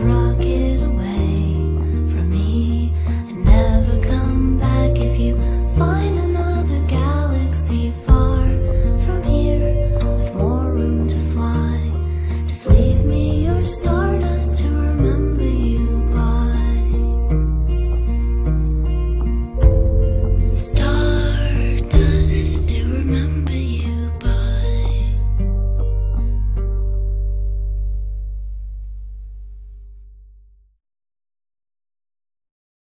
where I